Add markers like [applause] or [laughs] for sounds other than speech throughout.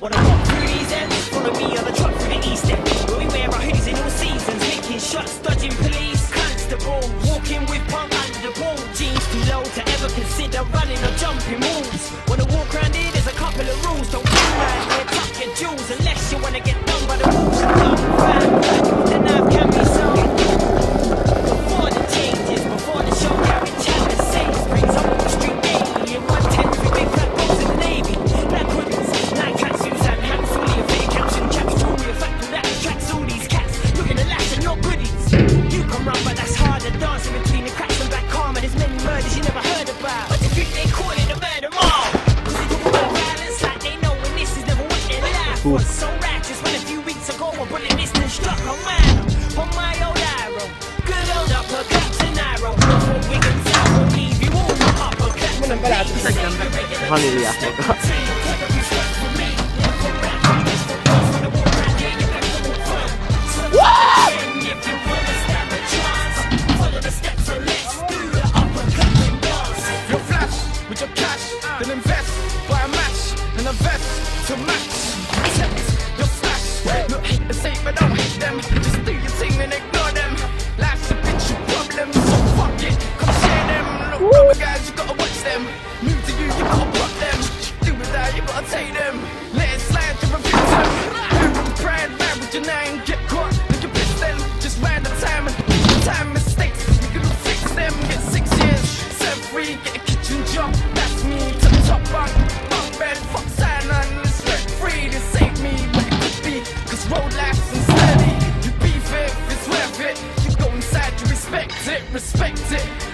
Wanna walk through these ends? Follow me on the truck through the east end. Where we wear our hoodies in all seasons, making shots, dodging police. Constable, walking with punk under the ball. Jeans too low to ever consider running or jumping walls. Dancing the cracks and black karma. There's many murders you never heard about. But you think they call a murder mob? Cause they talk about violence like they know when this is never what their life was. So righteous when a few weeks ago a bullet missed and struck a man on my old arrow. Good old Upper Clapton Road. Before Wiggins out will leave you all Upper Clapton. Munang [laughs] to match. respect it.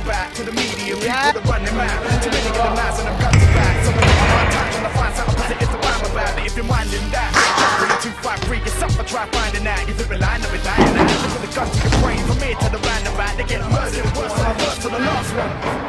back to back to the media, yeah. people that running mad. Too many of the lies and I'm guns are back. Some of them are untouched and I find something positive to rhyme about. But if you're minding that, really too far free yourself, I try finding out. If you're relying, I'll be lying out. Look the guns to the brain, from here to the roundabout. They get worse and worse, and worse to the last one.